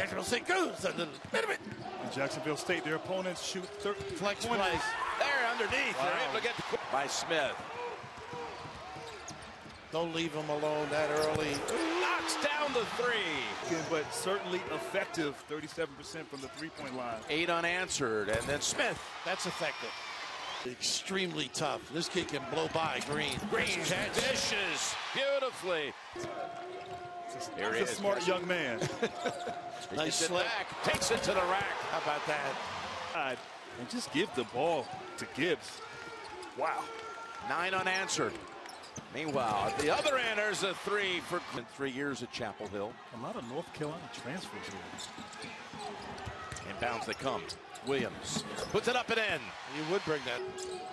Jacksonville State goes a little bit of it. And Jacksonville State, their opponents shoot thir- Flex 20. plays. There underneath. They're able to get the by Smith. Don't leave him alone that early. Knocks down the three. But certainly effective, 37% from the three-point line. Eight unanswered, and then Smith. That's effective. Extremely tough. This kid can blow by Green. Green catch. dishes beautifully. Here he He's a is. smart young man. Nice Gets slip. back, takes it to the rack. How about that? God, and just give the ball to Gibbs. Wow. Nine unanswered. Meanwhile, at the other end, there's a three for three years at Chapel Hill. A lot of North Carolina transfers here. Inbounds they come. Williams puts it up and in. You would bring that.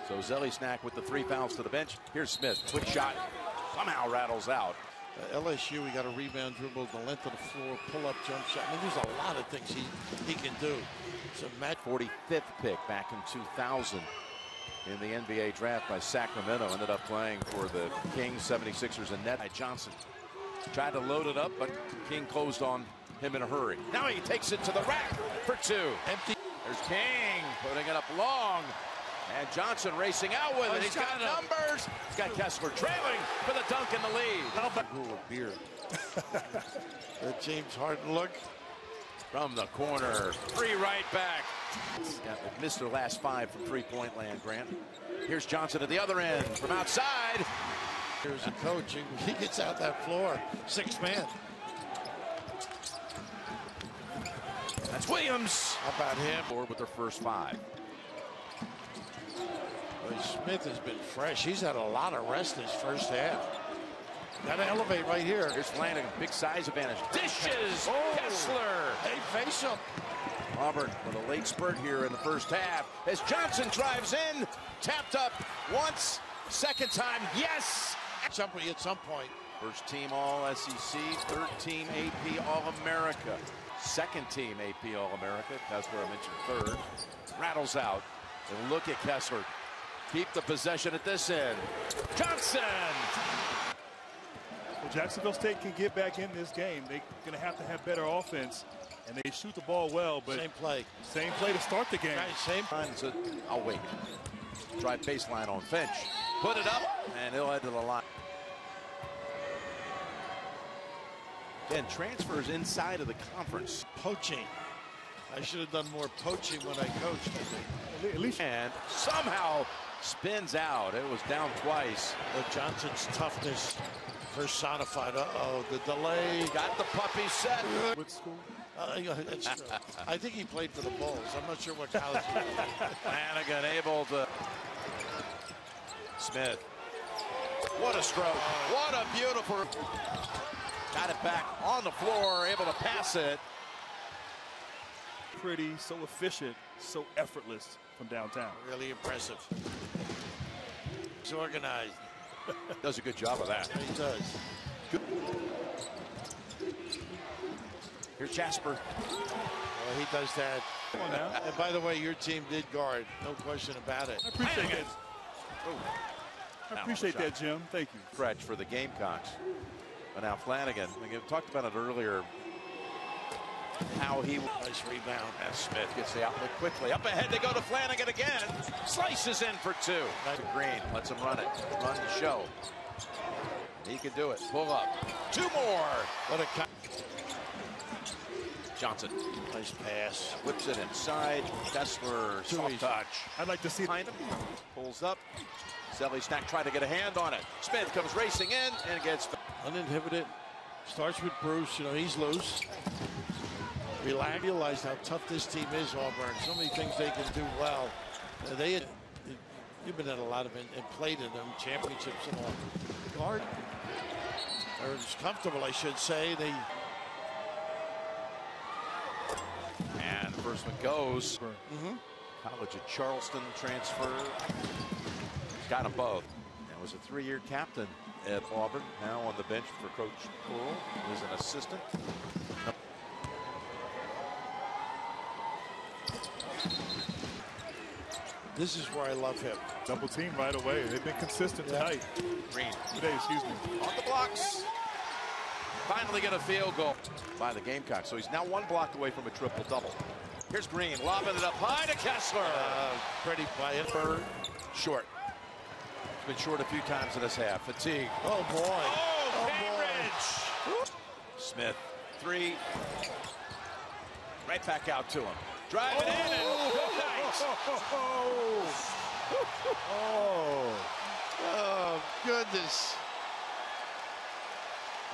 So Zelly Snack with the three fouls to the bench. Here's Smith. Quick shot. Somehow rattles out. Uh, LSU, we got a rebound dribble, the length of the floor, pull up jump shot. I mean, there's a lot of things he, he can do. So Matt 45th pick back in 2000 in the NBA draft by Sacramento. Ended up playing for the Kings, 76ers, and net by Johnson. Tried to load it up, but King closed on him in a hurry. Now he takes it to the rack for two. empty. There's King putting it up long. And Johnson racing out with it. he's He's got got numbers. He's got Kessler trailing for the dunk in the lead. How about Ooh, a beer? that James Harden look. From the corner, three right back. Missed their last five from three-point land, Grant. Here's Johnson at the other end from outside. There's a coach. He he gets out that floor. Six man. That's Williams. How about him? Forward with their first five. Boy, Smith has been fresh. He's had a lot of rest this first half. Got to elevate right here. Here's Flanagan, big size advantage. Dishes, Oh. Kessler. Hey, face him. Auburn with a late spurt here in the first half as Johnson drives in, tapped up once, second time, yes. Some, at some point. First team All SEC, third team AP All America, second team AP All America. That's where I mentioned third. Rattles out. And look at Kessler. Keep the possession at this end. Johnson. Well, Jacksonville State can get back in this game. They're going to have to have better offense, and they shoot the ball well, but Same play. same play to start the game. Guys, same. Finds it. I'll wait. Drive baseline on Finch. Put it up, and he'll head to the line. Again, transfers inside of the conference. Poaching. I should have done more poaching when I coached. I think. At least And somehow spins out. It was down twice. But Johnson's toughness personified. Uh-oh, the delay. Got the puppy set. with school. Uh, yeah, that's true. I think he played for the Bulls. I'm not sure what college. he played. Flanagan able to. Smith. What a stroke. What a beautiful. Got it back on the floor, able to pass it. Pretty, so efficient, so effortless from downtown. really impressive. He's organized. Does a good job of that. He does. Here's Jasper. Well, he does that. Come on now. And by the way, your team did guard. No question about it. I appreciate that. Oh. I appreciate that, Jim. Thank you. Stretch for the Gamecocks. But now Flanagan, we talked about it earlier, how he Nice rebound. as Smith gets the outlet quickly. Up ahead, they go to Flanagan again. Slices in for two. Green lets him run it. Run the show. He can do it. Pull up. Two more. What a co- Johnson nice pass. whips it inside. Kessler, Too soft easy. touch. I'd like to see Behind him. Pulls up. Zelly Snack trying to get a hand on it. Smith comes racing in and gets. Uninhibited. Starts with Bruce. You know, he's loose. Relax. Realize how tough this team is, Auburn. So many things they can do well. Uh, They, you've been in a lot of and and played in them championships and all. Guard, or it's comfortable, I should say. They And the first one goes. College of Charleston transfer. Got them both. And was a three-year captain at Auburn. Now on the bench for Coach Pearl as an assistant. This is where I love him. double team right away. They've been consistent Yeah. tonight. Green Today, excuse me. on the blocks. finally get a field goal by the Gamecocks. So he's now one block away from a triple double. Here's Green lobbing it up high to Kessler. Uh, pretty quiet. Bird. Short. He's been short a few times in this half. Fatigue. Oh boy. Oh, Oh, Cambridge. Smith. Three. Right back out to him. Driving in and good night. Oh, Oh goodness.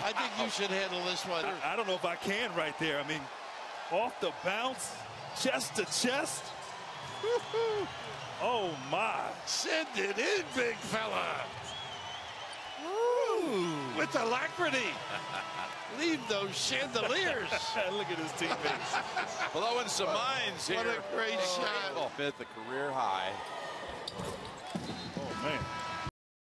I think you should handle this one. I, I don't know if I can right there. I mean, off the bounce, chest to chest. oh my! Send it in, big fella. With alacrity. Leave those chandeliers. Look at his teammates. Blowing some minds here. What a great oh, shot. Smith, the career high. Oh man.